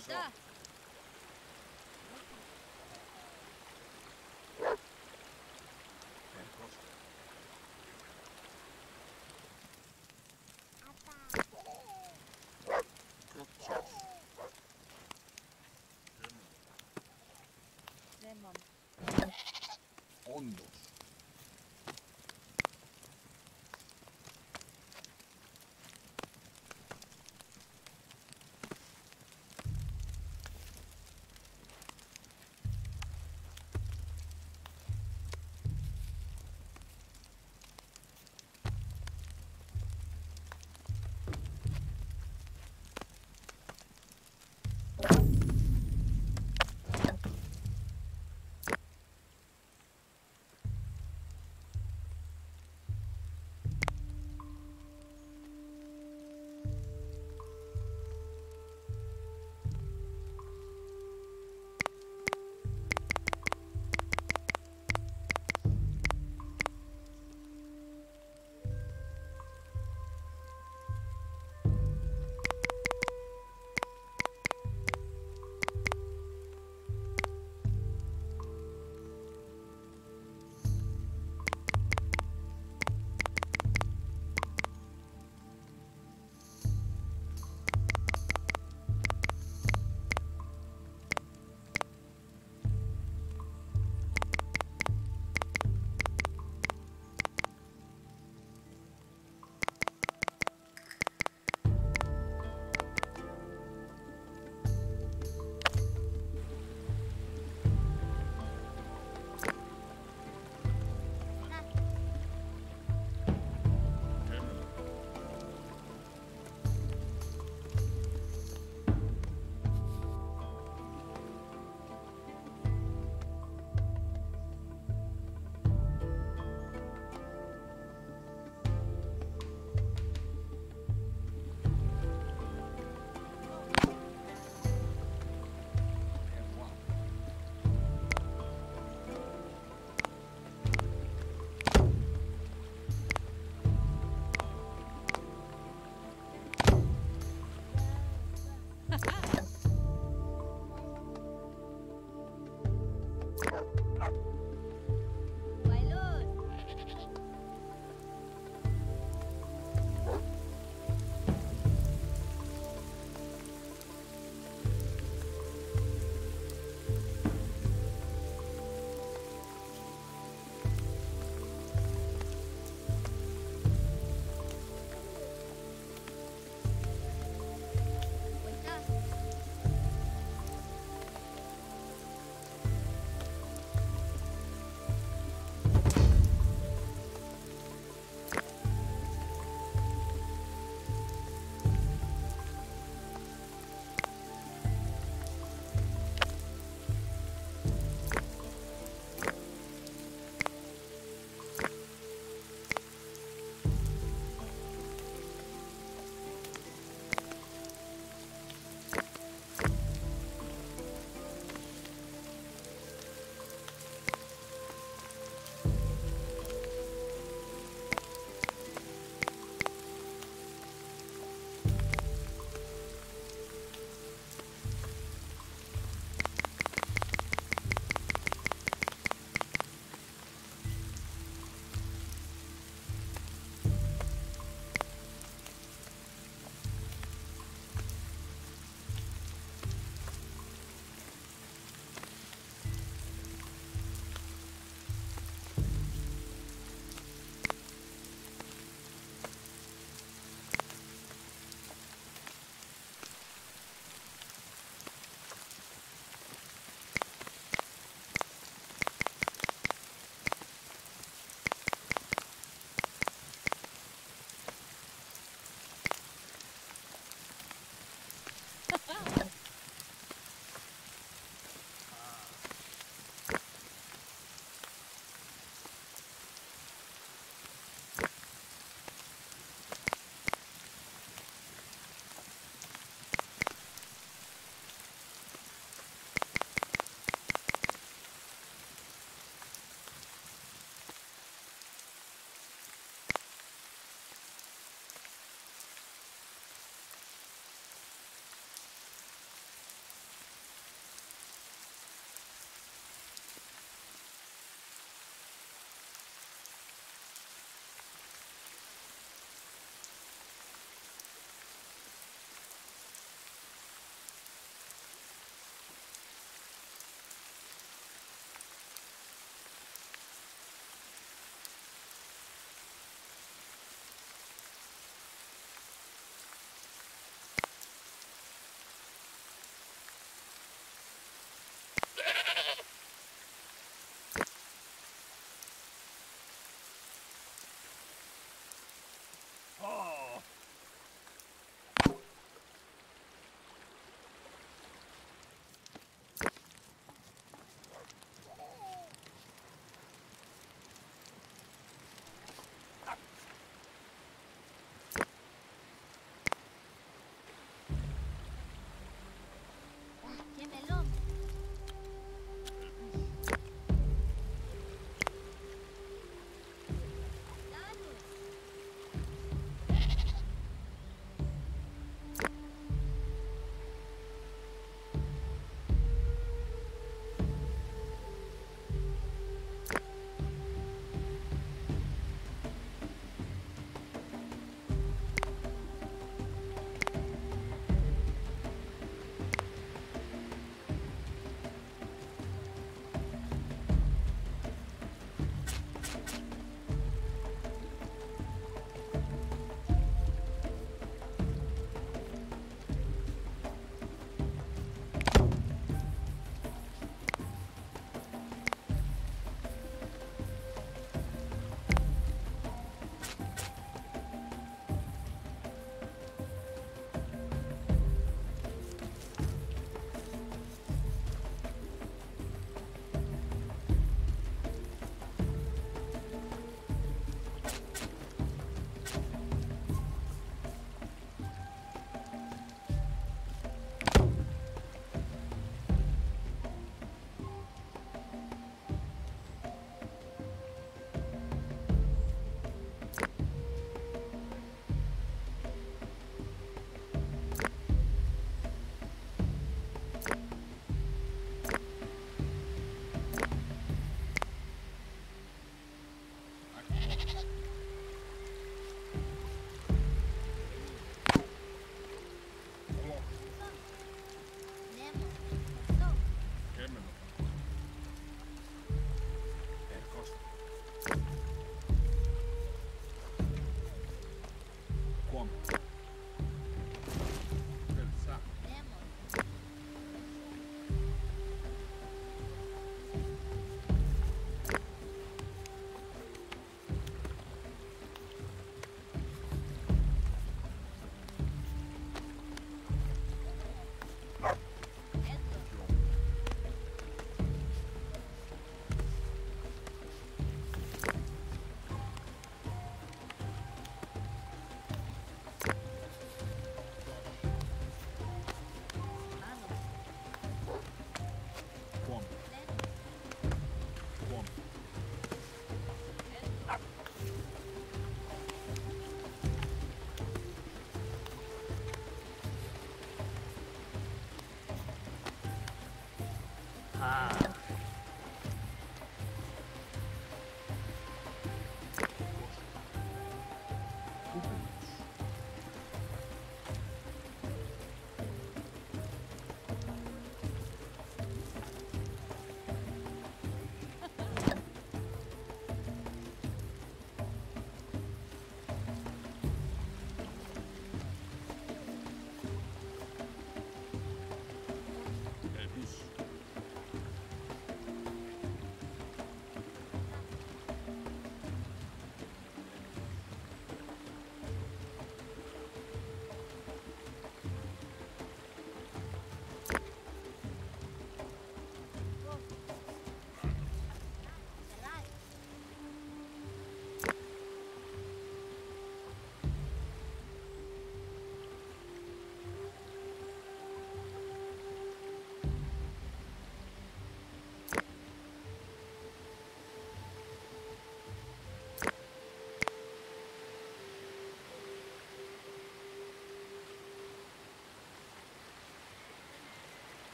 ました。温度。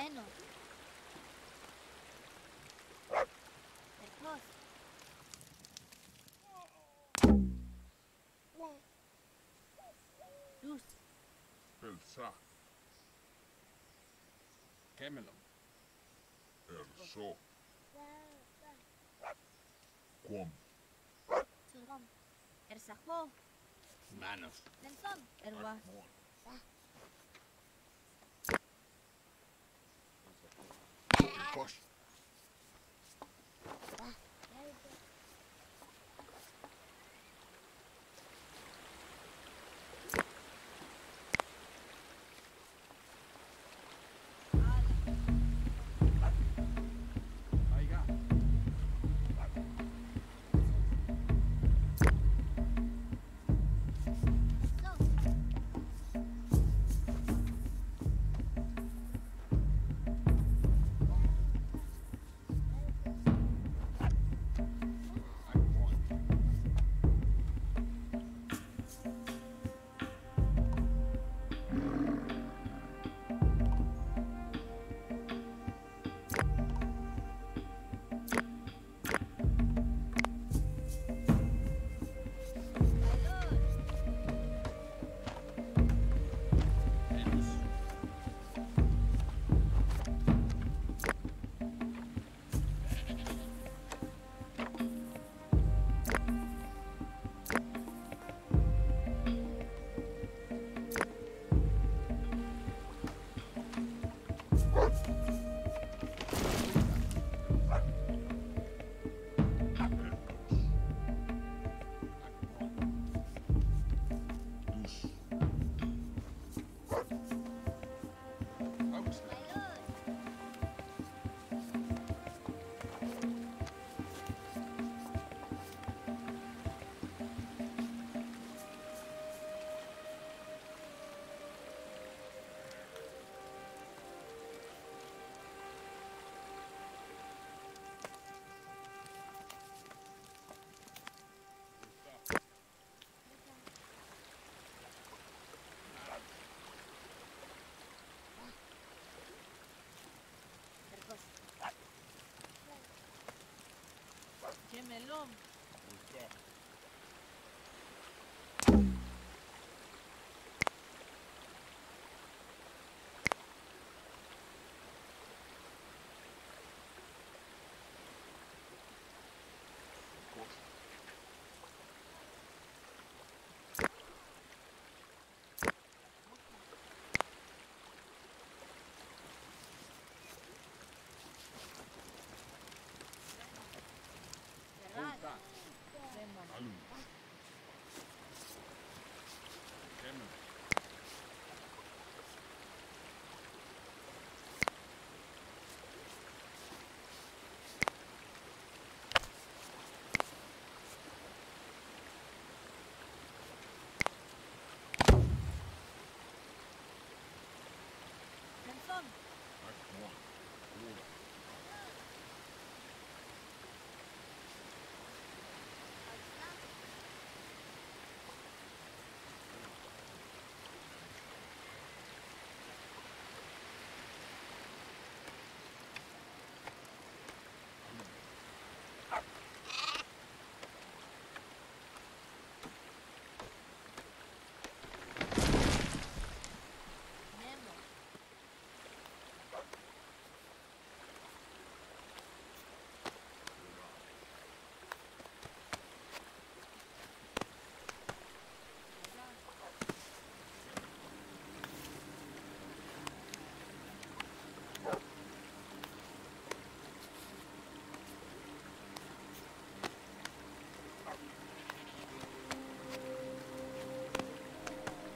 pleno. Hermoso. Luz. Pensar. Camelot. El sol. Cuom. Surgón. Erzajó. Manos. Lenzón. Erguaz. Of course. Melón,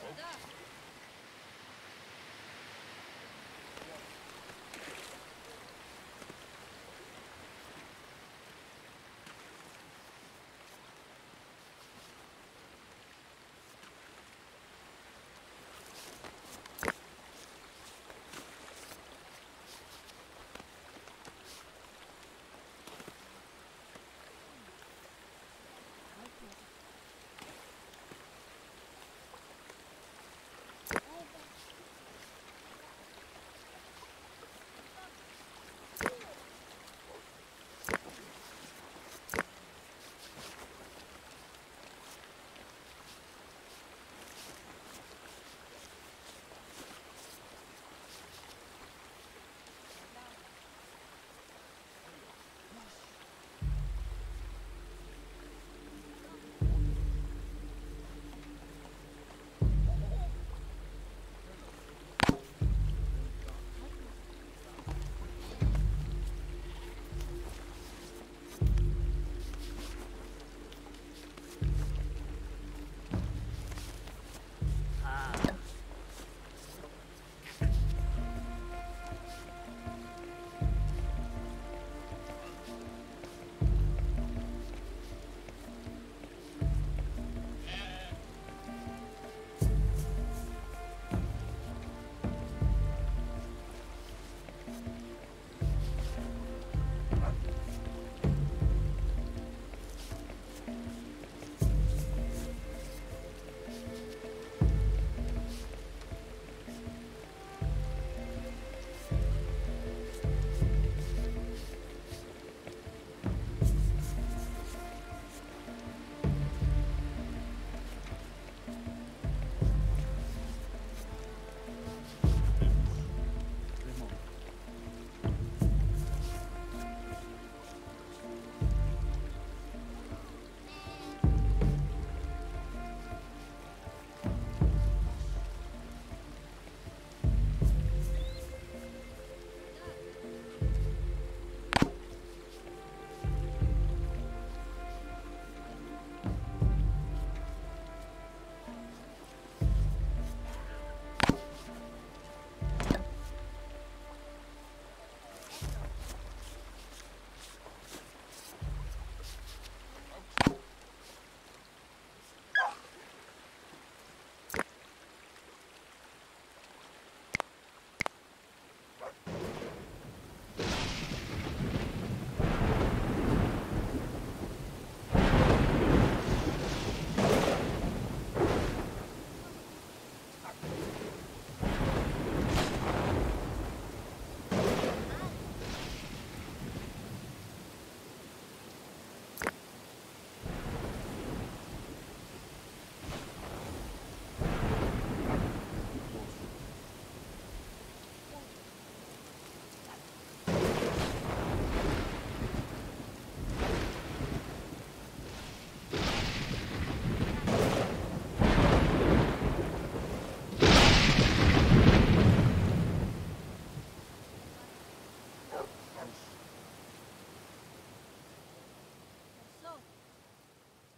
Сюда.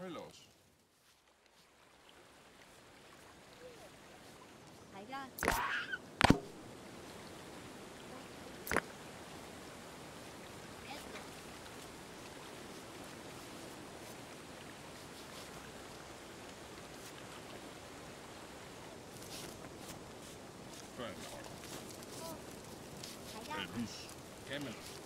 fellows. I got. Camelot.